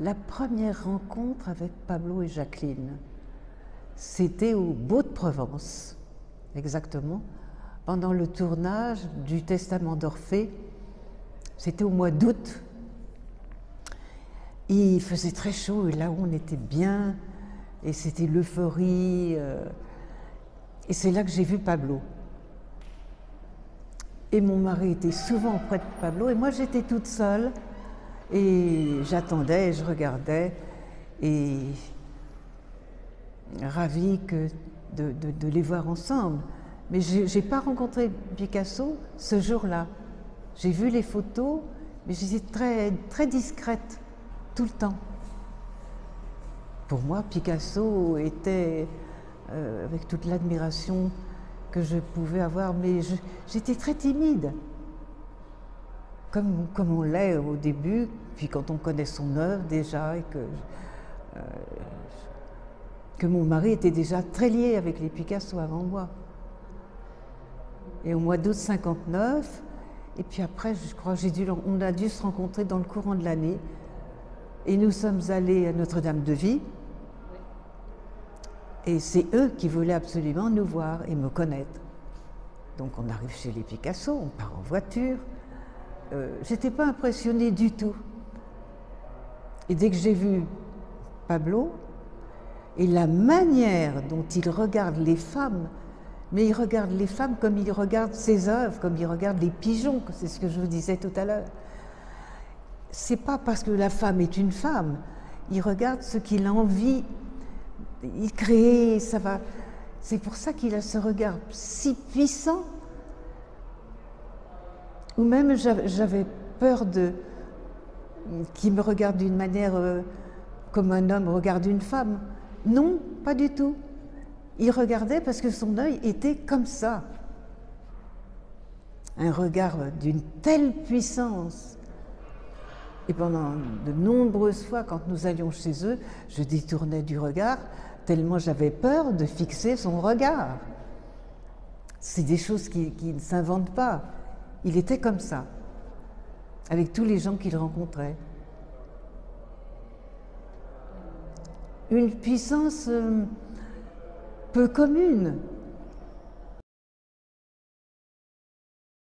la première rencontre avec Pablo et Jacqueline, c'était au Beau de Provence, exactement, pendant le tournage du Testament d'Orphée. C'était au mois d'août. Il faisait très chaud et là où on était bien, et c'était l'euphorie. euh, et c'est là que j'ai vu Pablo. Et mon mari était souvent auprès de Pablo, et moi j'étais toute seule, et j'attendais, je regardais, et ravie que de, les voir ensemble. Mais je n'ai pas rencontré Picasso ce jour-là. J'ai vu les photos, mais j'étais très, très discrète tout le temps. Pour moi, Picasso était, euh, avec toute l'admiration que je pouvais avoir, mais j'étais très timide, comme, comme on l'est au début, puis quand on connaît son œuvre déjà, et que, euh, que mon mari était déjà très lié avec les Picasso avant moi. Et au mois d'août 59, et puis après, je crois j'ai dû, on a dû se rencontrer dans le courant de l'année, et nous sommes allés à Notre-Dame-de-Vie. Et c'est eux qui voulaient absolument nous voir et me connaître. Donc on arrive chez les Picasso, on part en voiture. Euh, J'étais pas impressionnée du tout. Et dès que j'ai vu Pablo et la manière dont il regarde les femmes, mais il regarde les femmes comme il regarde ses œuvres, comme il regarde les pigeons, c'est ce que je vous disais tout à l'heure. C'est pas parce que la femme est une femme, il regarde ce qu'il a envie il crée, ça va. C'est pour ça qu'il a ce regard si puissant. Ou même j'avais peur de qu'il me regarde d'une manière euh, comme un homme regarde une femme. Non, pas du tout. Il regardait parce que son œil était comme ça. Un regard d'une telle puissance. Et pendant de nombreuses fois, quand nous allions chez eux, je détournais du regard, tellement j'avais peur de fixer son regard. C'est des choses qui ne s'inventent pas. Il était comme ça, avec tous les gens qu'il rencontrait. Une puissance euh, peu commune,